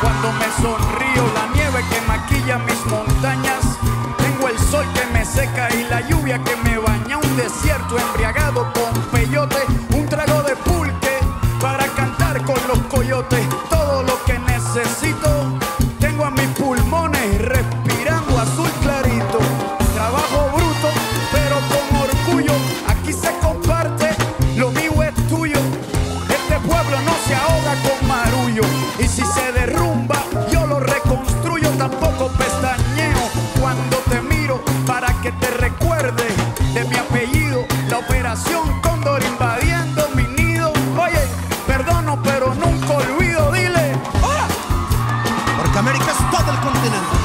cuando me sonrío, la nieve que maquilla mis montañas. Tengo el sol que me seca y la lluvia que me baña, un desierto embriagado de mi apellido, la operación Cóndor invadiendo mi nido. Oye, perdono, pero nunca olvido, dile. ¡Hola! Porque América es todo el continente.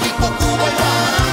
México, Cuba y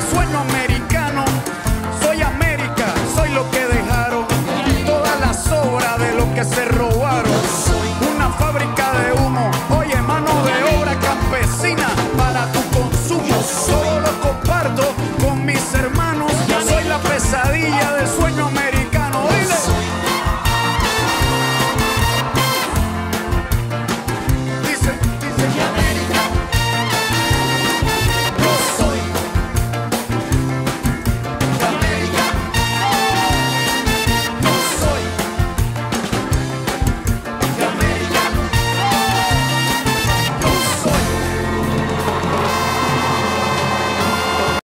sweating on